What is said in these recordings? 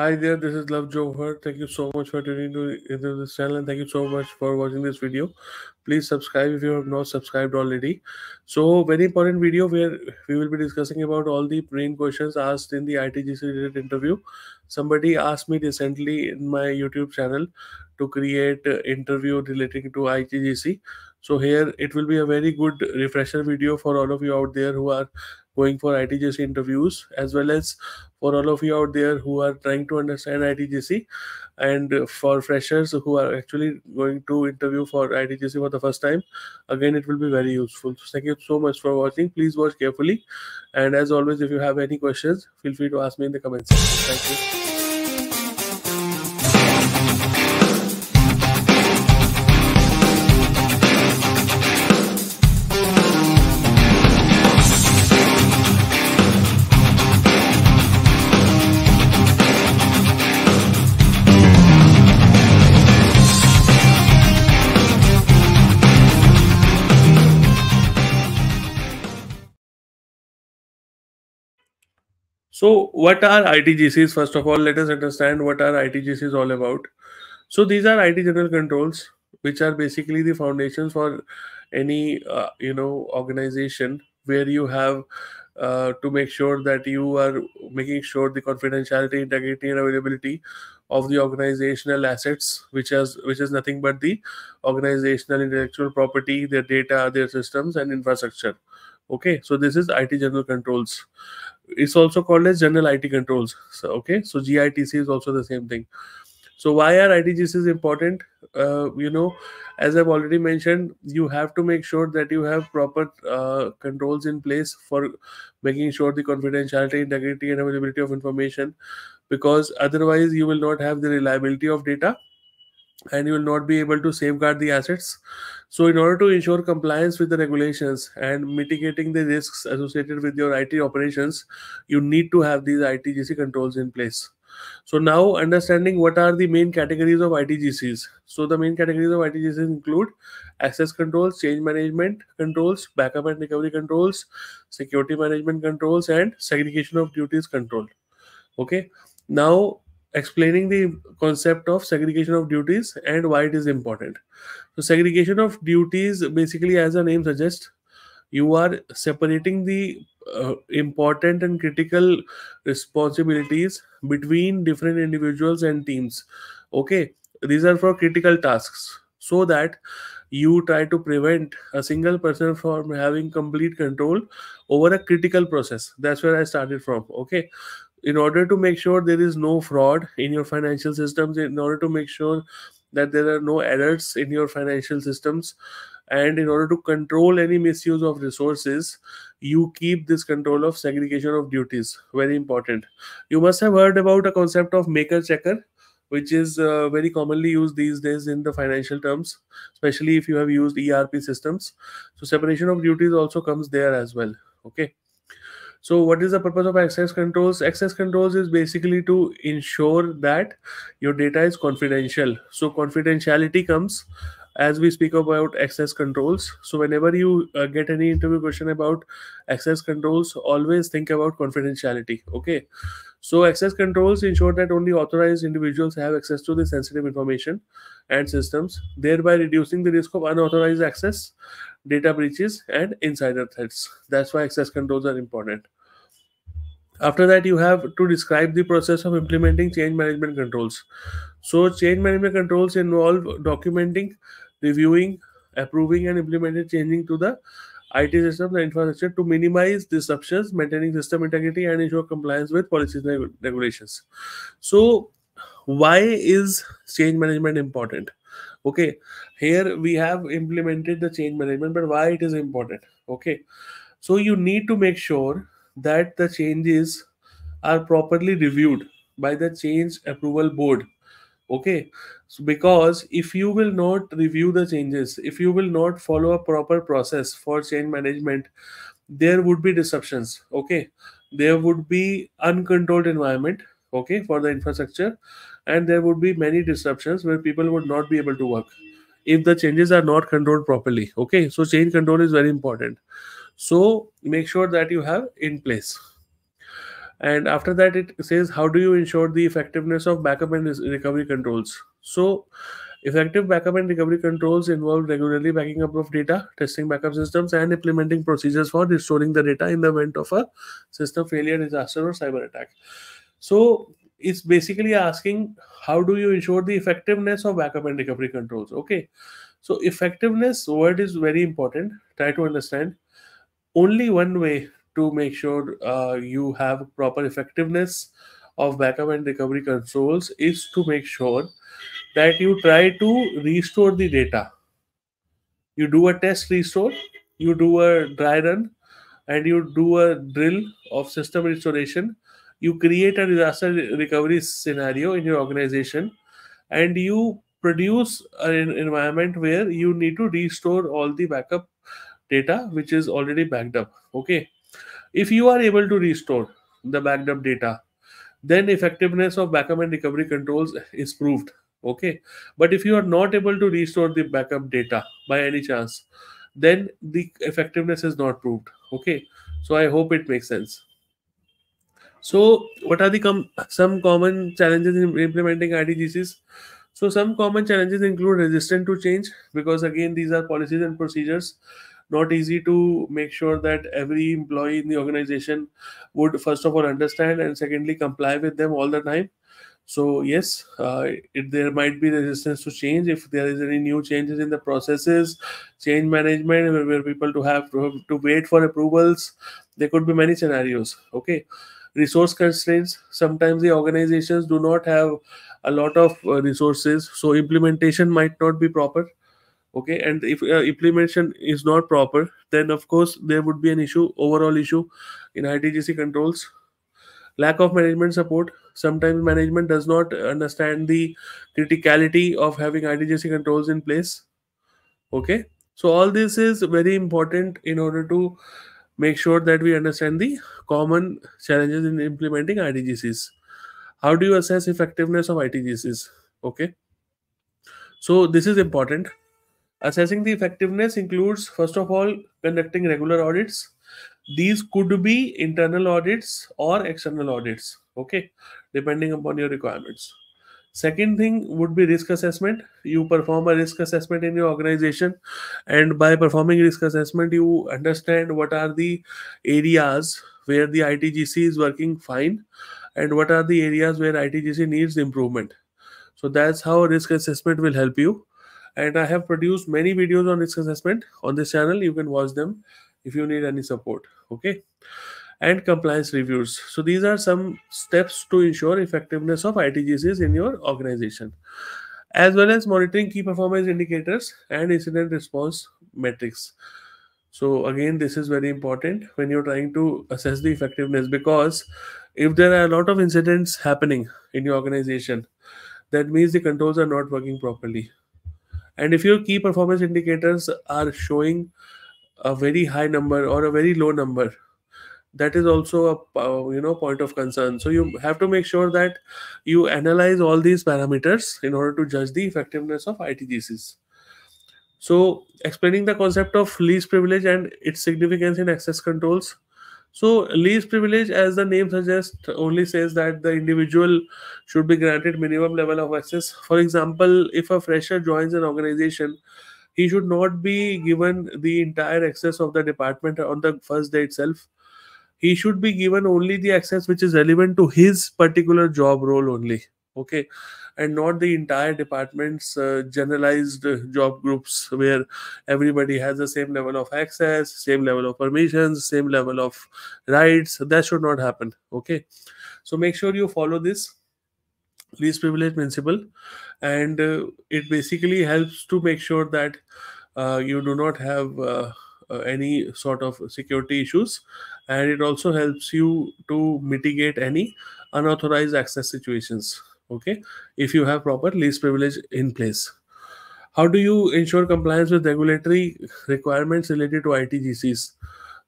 Hi there, this is Luv Johar. Thank you so much for tuning to into this channel and thank you so much for watching this video. Please subscribe if you have not subscribed already. So very important video where we will be discussing about all the brain questions asked in the ITGC related interview. Somebody asked me recently in my YouTube channel to create interview relating to ITGC. So here it will be a very good refresher video for all of you out there who are going for ITGC interviews as well as for all of you out there who are trying to understand ITGC and for freshers who are actually going to interview for ITGC for the first time, again, it will be very useful. So thank you so much for watching. Please watch carefully. And as always, if you have any questions, feel free to ask me in the comments. Thank you. So, what are ITGCs? First of all, let us understand what are ITGCs all about. So, these are IT general controls, which are basically the foundations for any uh, you know organization where you have uh, to make sure that you are making sure the confidentiality, integrity, and availability of the organizational assets, which has which is nothing but the organizational intellectual property, their data, their systems, and infrastructure. Okay, so this is IT general controls it's also called as general IT controls. So, okay, so GITC is also the same thing. So why are ITGCs important? Uh, you know, as I've already mentioned, you have to make sure that you have proper uh, controls in place for making sure the confidentiality, integrity, and availability of information, because otherwise you will not have the reliability of data and you will not be able to safeguard the assets. So, in order to ensure compliance with the regulations and mitigating the risks associated with your IT operations, you need to have these ITGC controls in place. So, now understanding what are the main categories of ITGCs. So, the main categories of ITGCs include access controls, change management controls, backup and recovery controls, security management controls, and segregation of duties control. Okay. Now, explaining the concept of segregation of duties and why it is important. So, segregation of duties basically, as the name suggests, you are separating the uh, important and critical responsibilities between different individuals and teams. Okay, these are for critical tasks so that you try to prevent a single person from having complete control over a critical process. That's where I started from. Okay, in order to make sure there is no fraud in your financial systems in order to make sure that there are no errors in your financial systems and in order to control any misuse of resources you keep this control of segregation of duties. Very important. You must have heard about a concept of maker checker which is uh, very commonly used these days in the financial terms especially if you have used erp systems. So separation of duties also comes there as well. Okay so what is the purpose of access controls? Access controls is basically to ensure that your data is confidential. So confidentiality comes as we speak about access controls. So whenever you uh, get any interview question about access controls, always think about confidentiality. Okay. So access controls ensure that only authorized individuals have access to the sensitive information and systems, thereby reducing the risk of unauthorized access data breaches and insider threats that's why access controls are important after that you have to describe the process of implementing change management controls so change management controls involve documenting reviewing approving and implementing changing to the IT system and infrastructure to minimize disruptions, maintaining system integrity, and ensure compliance with policies and regulations. So, why is change management important? okay here we have implemented the change management but why it is important okay so you need to make sure that the changes are properly reviewed by the change approval board okay so because if you will not review the changes if you will not follow a proper process for change management there would be disruptions okay? There would be uncontrolled environment okay for the infrastructure and there would be many disruptions where people would not be able to work if the changes are not controlled properly okay? So change control is very important. So make sure that you have in place and after that it says how do you ensure the effectiveness of backup and recovery controls? So effective backup and recovery controls involve regularly backing up of data testing backup systems and implementing procedures for restoring the data in the event of a system failure disaster or cyber attack. So it's basically asking how do you ensure the effectiveness of backup and recovery controls? Okay. So effectiveness word is very important try to understand. Only one way to make sure uh, you have proper effectiveness of backup and recovery controls is to make sure that you try to restore the data. You do a test restore you do a dry run and you do a drill of system restoration. You create a disaster recovery scenario in your organization and you produce an environment where you need to restore all the backup data which is already backed up. Okay if you are able to restore the backed up data then effectiveness of backup and recovery controls is proved okay but if you are not able to restore the backup data by any chance then the effectiveness is not proved okay so i hope it makes sense so, what are the com- some common challenges in implementing ITGCs? So, some common challenges include resistance to change because again, these are policies and procedures. Not easy to make sure that every employee in the organization would first of all understand and secondly comply with them all the time. So yes, uh, it, there might be resistance to change if there is any new changes in the processes, change management where, people to have to, to wait for approvals. There could be many scenarios. Okay, resource constraints sometimes the organizations do not have a lot of uh, resources so implementation might not be proper okay and if uh, implementation is not proper then of course there would be an issue overall issue in itgc controls lack of management support sometimes management does not understand the criticality of having itgc controls in place okay so all this is very important in order to make sure that we understand the common challenges in implementing ITGCs. How do you assess effectiveness of ITGCs? Okay. So this is important. Assessing the effectiveness includes, first of all, conducting regular audits. These could be internal audits or external audits, okay, depending upon your requirements. Second thing would be risk assessment. You perform a risk assessment in your organization, and by performing risk assessment, you understand what are the areas where the ITGC is working fine and what are the areas where ITGC needs improvement. So that's how risk assessment will help you. And I have produced many videos on risk assessment on this channel. You can watch them if you need any support. Okay and compliance reviews. So these are some steps to ensure effectiveness of ITGCs in your organization, as well as monitoring key performance indicators and incident response metrics. So again, this is very important when you're trying to assess the effectiveness because if there are a lot of incidents happening in your organization, that means the controls are not working properly. And if your key performance indicators are showing a very high number or a very low number, that is also a uh, you know point of concern. So you have to make sure that you analyze all these parameters in order to judge the effectiveness of itgcs so explaining the concept of least privilege and its significance in access controls so least privilege as the name suggests only says that the individual should be granted minimum level of access. For example if a fresher joins an organization he should not be given the entire access of the department on the first day itself. He should be given only the access which is relevant to his particular job role only. Okay and not the entire department's uh, generalized job groups where everybody has the same level of access same level of permissions same level of rights. That should not happen okay? So make sure you follow this. Least privilege principle and uh, it basically helps to make sure that uh, you do not have uh, uh, any sort of security issues. And it also helps you to mitigate any unauthorized access situations okay if you have proper least privilege in place. How do you ensure compliance with regulatory requirements related to itgcs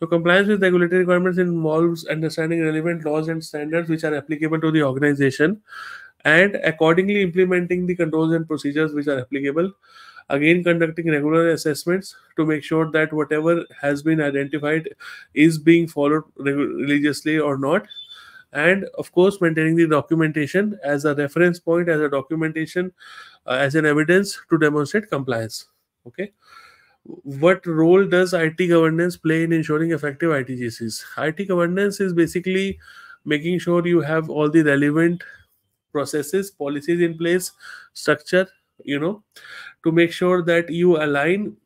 so compliance with regulatory requirements involves understanding relevant laws and standards which are applicable to the organization and accordingly implementing the controls and procedures which are applicable. Again conducting regular assessments to make sure that whatever has been identified is being followed religiously or not and of course maintaining the documentation as a reference point as a documentation uh, as an evidence to demonstrate compliance okay what role does IT governance play in ensuring effective ITGCs? IT governance is basically making sure you have all the relevant processes, policies in place, structure, you know, to make sure that you align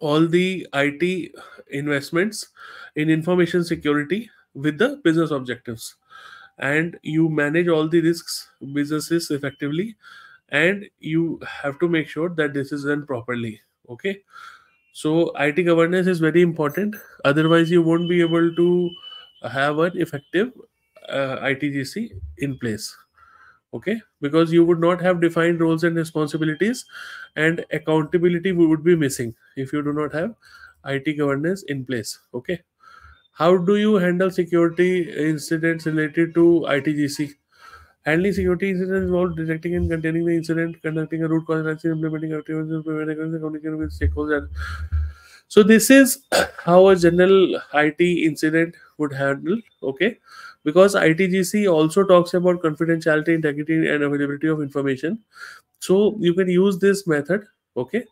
all the IT investments in information security with the business objectives. And you manage all the risks businesses effectively and you have to make sure that this is done properly okay? So it governance is very important. Otherwise you won't be able to have an effective uh, itgc in place okay? Because you would not have defined roles and responsibilities and accountability would be missing if you do not have it governance in place okay how do you handle security incidents related to itgc Handling security incidents involves detecting and containing the incident, conducting a root cause analysis, implementing activities, preventing communicating with stakeholders. So this is how a general IT incident would handle. Okay, because ITGC also talks about confidentiality, integrity, and availability of information. So you can use this method. Okay,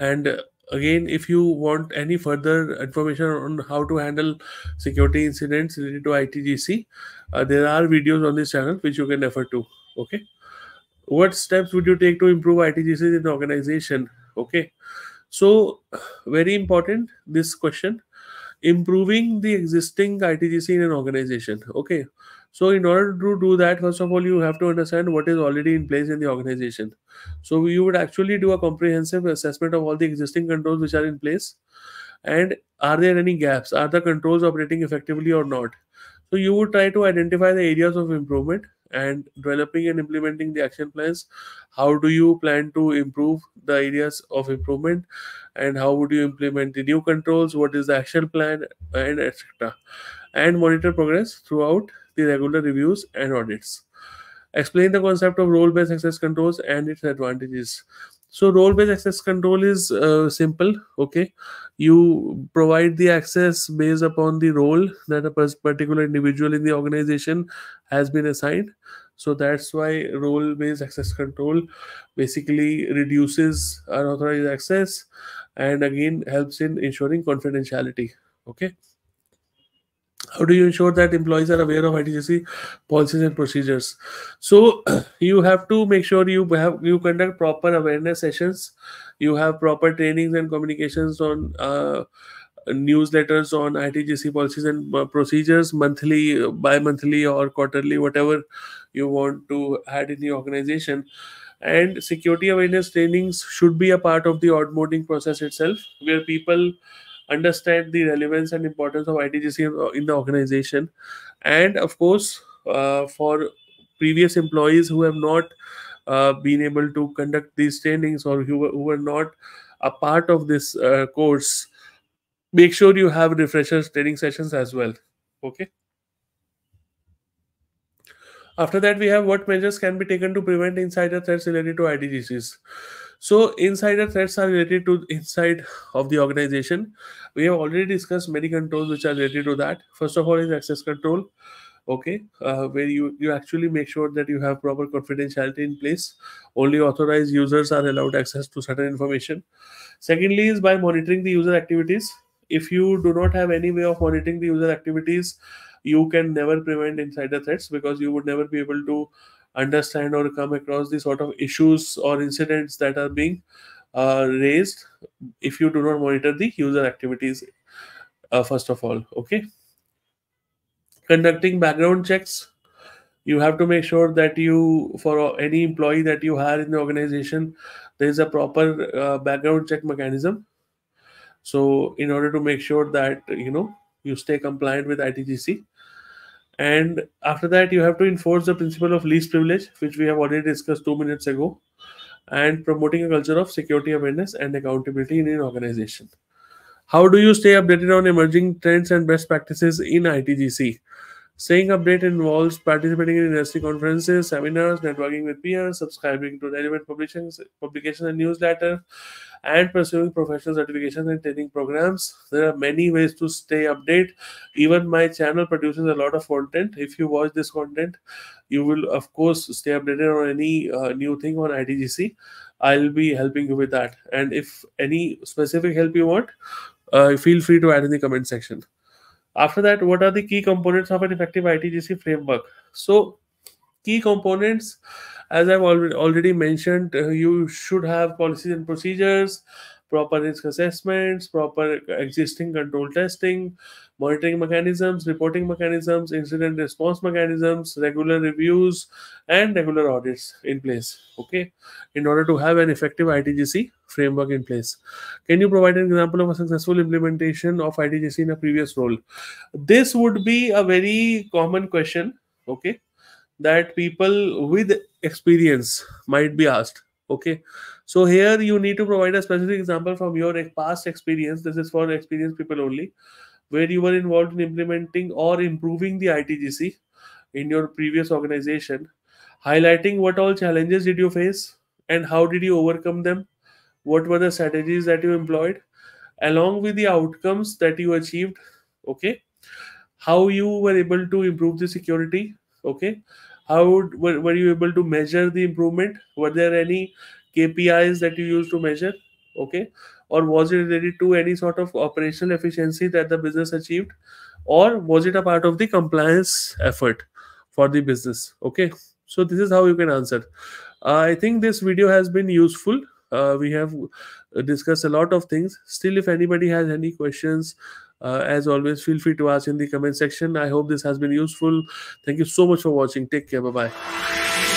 and again if you want any further information on how to handle security incidents related to itgc uh, there are videos on this channel which you can refer to okay? What steps would you take to improve itgc in organization okay? So very important this question. Improving the existing itgc in an organization okay so in order to do that, first of all, you have to understand what is already in place in the organization. So you would actually do a comprehensive assessment of all the existing controls which are in place. And are there any gaps? Are the controls operating effectively or not? So you would try to identify the areas of improvement and developing and implementing the action plans. How do you plan to improve the areas of improvement? And how would you implement the new controls? What is the action plan? And etc. And monitor progress throughout the regular reviews and audits. Explain the concept of role-based access controls and its advantages. So role-based access control is uh, simple. Okay, you provide the access based upon the role that a particular individual in the organization has been assigned. So that's why role-based access control basically reduces unauthorized access and again helps in ensuring confidentiality. Okay how do you ensure that employees are aware of ITGC policies and procedures? So you have to make sure you have you conduct proper awareness sessions, you have proper trainings and communications on uh, newsletters on ITGC policies and uh, procedures monthly, bi-monthly or quarterly, whatever you want to add in the organization. And security awareness trainings should be a part of the onboarding process itself, where people understand the relevance and importance of ITGC in the organization. And of course, uh, for previous employees who have not uh, been able to conduct these trainings or who, who were not a part of this uh, course, make sure you have refreshers training sessions as well. Okay. After that, we have what measures can be taken to prevent insider threats related to ITGCs. So insider threats are related to inside of the organization. We have already discussed many controls which are related to that. First of all is access control. Okay, uh, where you, you actually make sure that you have proper confidentiality in place. Only authorized users are allowed access to certain information. Secondly is by monitoring the user activities. If you do not have any way of monitoring the user activities, you can never prevent insider threats because you would never be able to understand or come across the sort of issues or incidents that are being uh, raised if you do not monitor the user activities uh, first of all okay? Conducting background checks. You have to make sure that you for any employee that you hire in the organization there is a proper uh, background check mechanism. So in order to make sure that you know you stay compliant with itgc and after that, you have to enforce the principle of least privilege, which we have already discussed two minutes ago, and promoting a culture of security awareness and accountability in an organization. How do you stay updated on emerging trends and best practices in ITGC? Staying update involves participating in industry conferences, seminars, networking with peers, subscribing to relevant publications, publications and newsletter, and pursuing professional certifications and training programs. There are many ways to stay update. Even my channel produces a lot of content. If you watch this content, you will of course stay updated on any uh, new thing on ITGC. I'll be helping you with that. And if any specific help you want, uh, feel free to add in the comment section. After that, what are the key components of an effective ITGC framework? So, key components, as I've already mentioned, uh, you should have policies and procedures, proper risk assessments, proper existing control testing, monitoring mechanisms, reporting mechanisms, incident response mechanisms, regular reviews, and regular audits in place. Okay, in order to have an effective ITGC framework in place. Can you provide an example of a successful implementation of ITGC in a previous role? This would be a very common question. Okay, that people with experience might be asked. Okay, so here you need to provide a specific example from your past experience. This is for experienced people only where you were involved in implementing or improving the ITGC in your previous organization, highlighting what all challenges did you face and how did you overcome them, what were the strategies that you employed, along with the outcomes that you achieved, okay, how you were able to improve the security, okay, how were, were you able to measure the improvement, were there any KPIs that you used to measure, okay or was it related to any sort of operational efficiency that the business achieved? Or was it a part of the compliance effort for the business? Okay so this is how you can answer. Uh, i think this video has been useful. Uh, we have discussed a lot of things. Still if anybody has any questions uh, as always feel free to ask in the comment section. I hope this has been useful. Thank you so much for watching. Take care. Bye bye